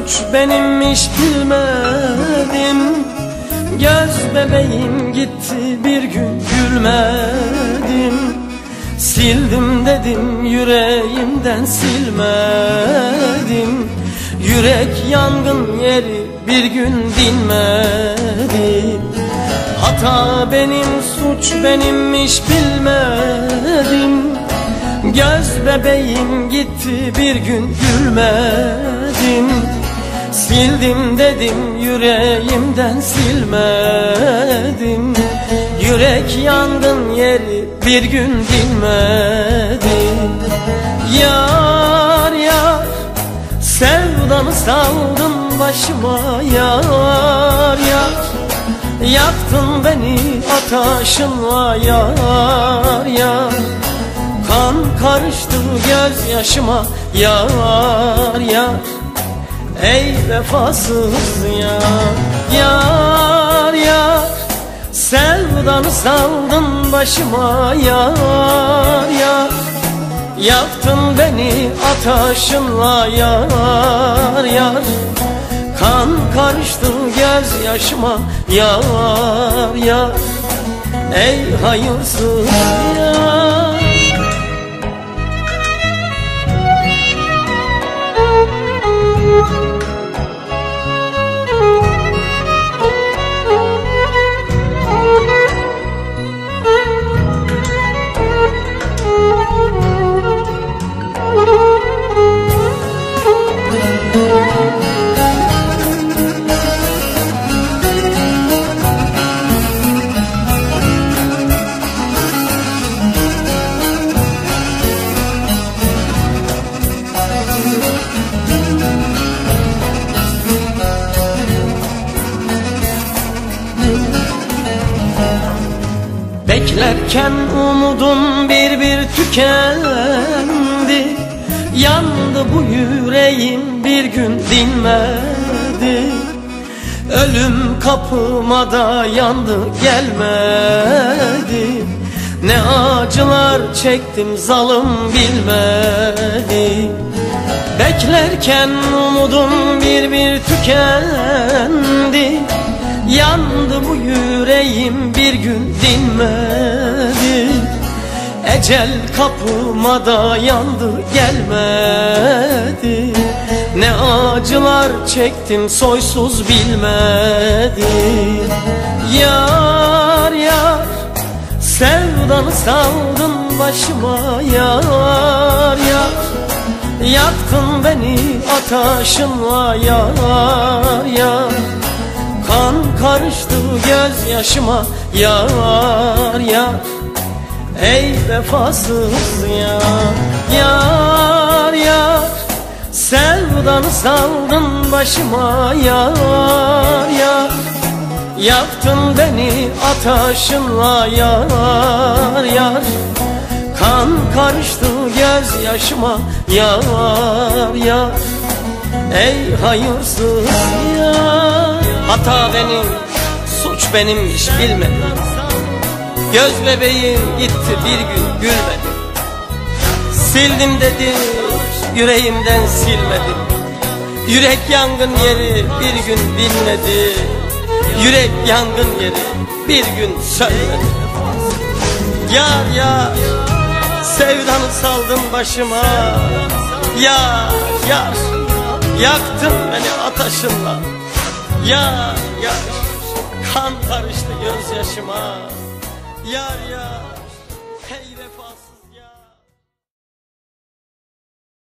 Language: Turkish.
suç benimmiş bilmedim Göz bebeğim gitti bir gün gülmedim. Sildim dedim yüreğimden silmedim. Yürek yangın yeri bir gün dinmedi. Hata benim suç benimmiş bilmedim. Göz bebeğim gitti bir gün gülmedim Sildim dedim yüreğimden silmedim. Yürek yangın yeri bir gün dinmedi Yar yar sevdanı saldın başıma yar yar. Yaktın beni ataşınla yar yar. Kan karıştı gözyaşıma yar yar Ey vefasız yar yar yar. Sevdanı saldın başıma yar yar. Yaktın beni ataşınla yar yar. Kan karıştı gözyaşıma yar yar. Ey hayırsız yar Beklerken umudum bir bir tükendi Yandı bu yüreğim bir gün dinmedi. Ölüm kapıma da yandı gelmedi. Ne acılar çektim zalım bilmedi. Beklerken umudum bir bir tükendi. Yandı bu yüreğim bir gün dinmedi Ecel kapıma da yandı gelmedi. Ne acılar çektim soysuz bilmedi. Yar yar sevdanı saldın başıma yar yar. Yaktın beni ataşınla yar yar. Kan karıştı gözyaşıma yar yar Ey vefasız yar yar yar. Sevdanı saldın başıma yar yar. Yaktın beni ataşınla yar yar. Kan karıştı gözyaşıma yar yar. Ey hayırsız yar. Hata benim, suç benimmiş bilmedim Göz bebeğim gitti bir gün gülmedi. Sildim dedi, yüreğimden silmedim Yürek yangın yeri bir gün dinmedi Yürek yangın yeri bir gün sönmedi. Yar yar, sevdanı saldım başıma. Yar yar, yaktın beni ataşınla Yar yar kan karıştı gözyaşıma Yar yar. Hey